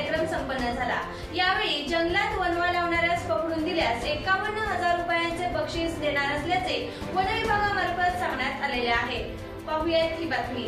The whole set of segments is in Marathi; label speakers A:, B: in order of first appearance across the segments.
A: कार्यक्रम संपन्न झाला. यावेळी जंगलात वनवा लावणाऱ्यास पकडून दिल्यास एकावन्न हजार रुपयांचे बक्षीस देणार असल्याचे वन विभागामार्फत सांगण्यात आलेले आहे. पाहुयात ही बातमी.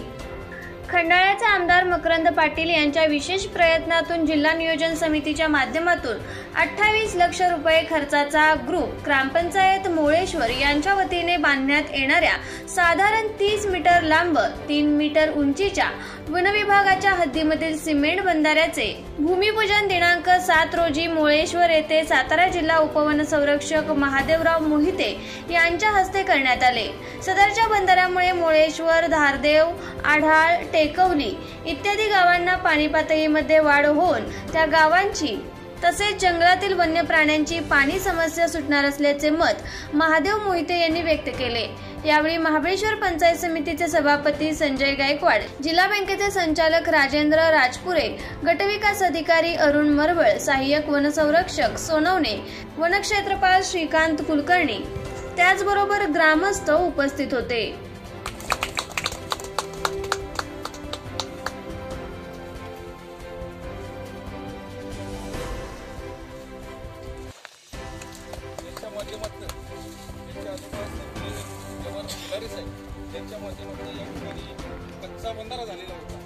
A: खंडाळ्याचे आमदार मकरंद पाटील यांच्या विशेष प्रयत्नातून जिल्हा नियोजन समितीच्या माध्यमातून अठ्ठावीस लक्ष रुपये खर्चाचा ग्रुप ग्रामपंचायत मोळेश्वर यांच्या वतीने बांधण्यात येणाऱ्या साधारण तीस मीटर लांब तीन मीटर उंचीच्या वनविभागाच्या हद्दीमधील सिमेंट बंधाऱ्याचे भूमिपूजन दिनांक सात रोजी मोळेश्वर येथे सातारा जिल्हा उपवन संरक्षक महादेवराव मोहिते यांच्या हस्ते करण्यात आले. सदरच्या बंधाऱ्यामुळे मोळेश्वर धारदेव आढाळ टेकवली इत्यादी गावांना पाणी पातळीमध्ये वाढ होऊन त्या गावांची तसेच जंगलातील वन्य प्राण्यांची पाणी समस्या सुटणार असल्याचे मत महादेव मोहिते यांनी व्यक्त केले. यावेळी महाबळेश्वर पंचायत समितीचे सभापती संजय गायकवाड जिल्हा बँकेचे संचालक राजेंद्र राजपुरे गटविकास अधिकारी अरुण मरवळ सहाय्यक वनसंरक्षक सोनवणे वनक्षेत्रपाल श्रीकांत कुलकर्णी त्याचबरोबर ग्रामस्थ उपस्थित होते.
B: त्यांच्या वन आहे त्यांच्या माध्यमातून म्हणजे या ठिकाणी कच्चा बंधारा झालेला